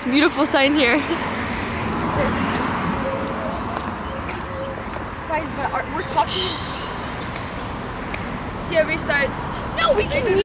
this beautiful sign here. Guys, but are, we're talking. Yeah, restart. No, we can.